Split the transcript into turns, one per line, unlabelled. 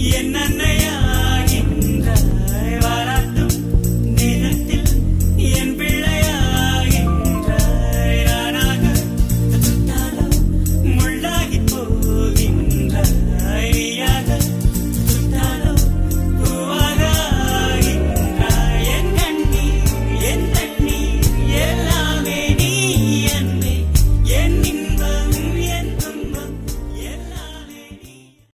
y en